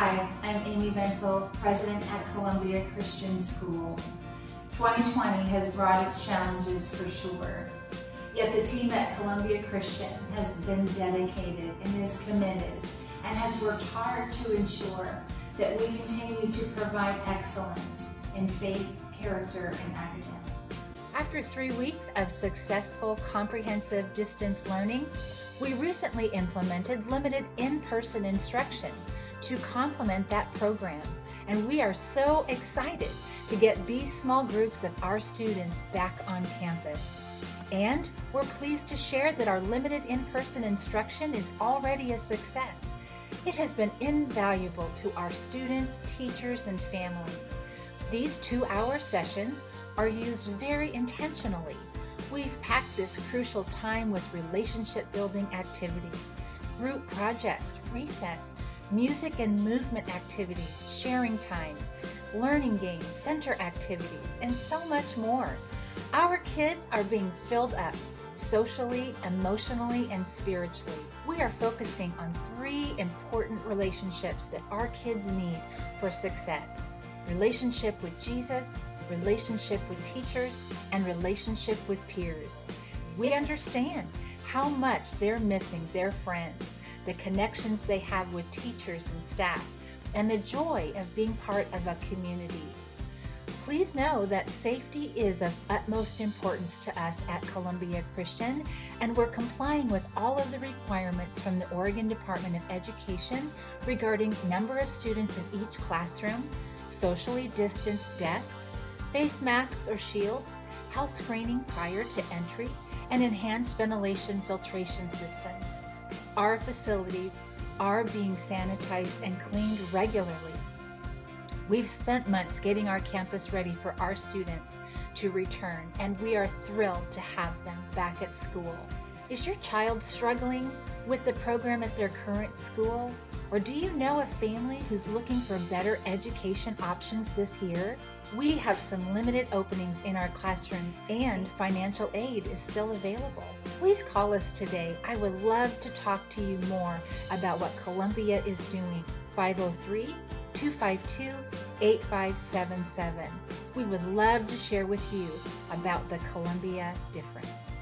Hi, I'm Amy Bensel, President at Columbia Christian School. 2020 has brought its challenges for sure. Yet the team at Columbia Christian has been dedicated and is committed and has worked hard to ensure that we continue to provide excellence in faith, character, and academics. After three weeks of successful comprehensive distance learning, we recently implemented limited in-person instruction to complement that program. And we are so excited to get these small groups of our students back on campus. And we're pleased to share that our limited in-person instruction is already a success. It has been invaluable to our students, teachers, and families. These two-hour sessions are used very intentionally. We've packed this crucial time with relationship building activities, group projects, recess, music and movement activities, sharing time, learning games, center activities, and so much more. Our kids are being filled up socially, emotionally, and spiritually. We are focusing on three important relationships that our kids need for success relationship with Jesus, relationship with teachers, and relationship with peers. We understand how much they're missing their friends the connections they have with teachers and staff, and the joy of being part of a community. Please know that safety is of utmost importance to us at Columbia Christian, and we're complying with all of the requirements from the Oregon Department of Education regarding number of students in each classroom, socially distanced desks, face masks or shields, house screening prior to entry, and enhanced ventilation filtration systems. Our facilities are being sanitized and cleaned regularly. We've spent months getting our campus ready for our students to return, and we are thrilled to have them back at school. Is your child struggling with the program at their current school? Or do you know a family who's looking for better education options this year? We have some limited openings in our classrooms and financial aid is still available. Please call us today. I would love to talk to you more about what Columbia is doing. 503 252 8577. We would love to share with you about the Columbia difference.